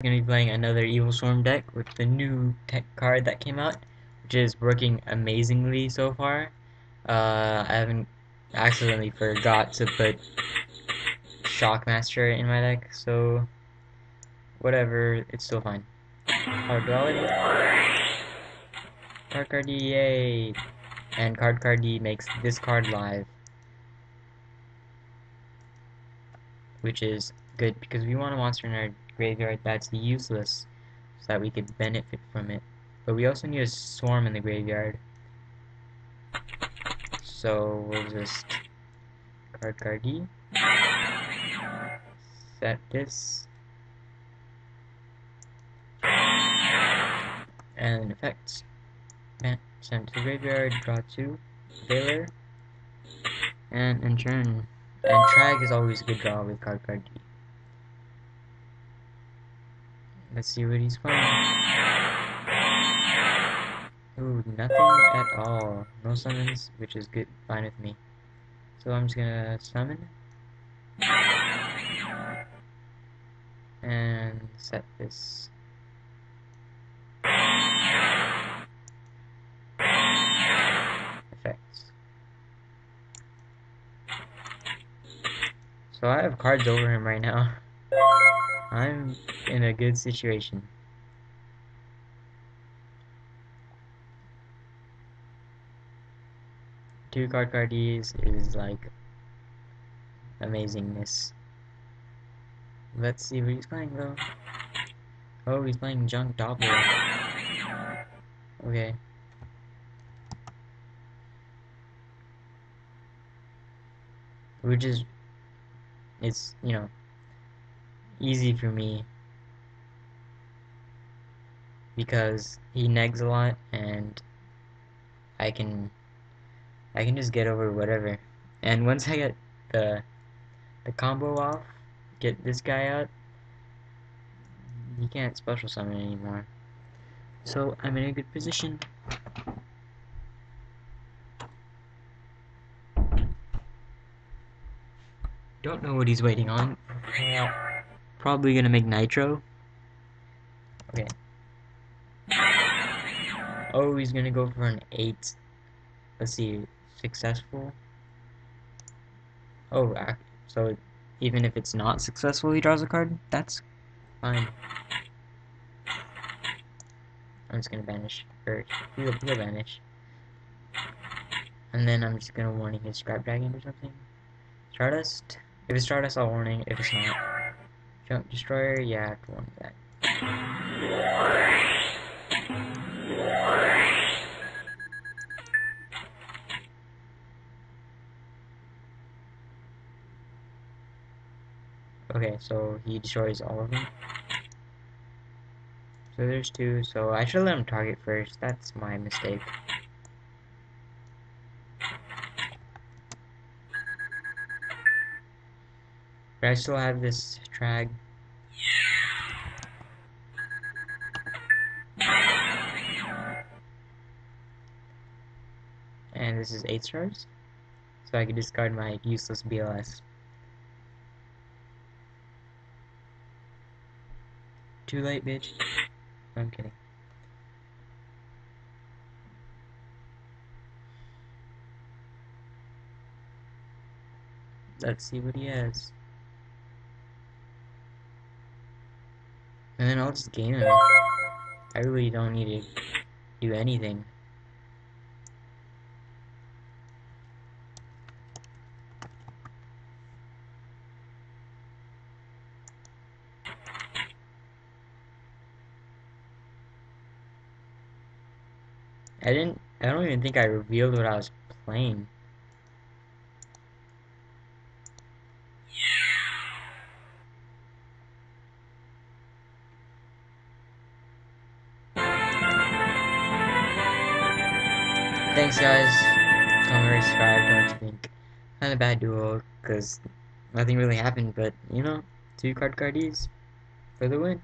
going to be playing another Evilswarm deck with the new tech card that came out, which is working amazingly so far. Uh, I haven't accidentally forgot to put Shockmaster in my deck, so whatever, it's still fine. Card quality. Card Car D, yay! And Card Car D makes this card live. Which is good because we want a monster in our graveyard that's useless so that we could benefit from it. But we also need a swarm in the graveyard. So we'll just Card Car D. Set this. And effects. Send to the graveyard, draw two. Veiler. And in turn. And Trag is always a good draw with Card Car D. Let's see what he's playing. Ooh, nothing at all. No summons, which is good, fine with me. So I'm just gonna summon. And set this. Effects. So I have cards over him right now. I'm in a good situation. Two Card Car Ds is like amazingness. Let's see what he's playing though. Oh, he's playing Junk Doppel. Okay. Which is, it's, you know, easy for me because he negs a lot and I can I can just get over whatever. And once I get the the combo off, get this guy out, he can't special summon anymore. So I'm in a good position. Don't know what he's waiting on. Probably gonna make nitro. Okay. Oh, he's gonna go for an 8. Let's see, successful. Oh, so even if it's not successful, he draws a card? That's fine. I'm just gonna banish, or he'll, he'll banish. And then I'm just gonna warning his Scrap Dragon or something. Stardust? If it's Stardust, I'll warning. If it's not, Junk Destroyer, yeah, I have to warn that. Okay, so he destroys all of them. So there's two, so I should let him target first. That's my mistake. But I still have this trag. And this is 8 stars. So I can discard my useless BLS. Too late, bitch. I'm kidding. Let's see what he has. And then I'll just game him. I really don't need to do anything. I didn't, I don't even think I revealed what I was playing. Thanks guys. Comment, subscribe, don't you think. Kind of bad duel, because nothing really happened, but, you know, two Card Car Ds for the win.